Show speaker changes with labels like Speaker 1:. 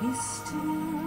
Speaker 1: He's still.